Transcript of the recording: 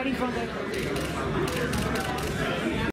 Martin Van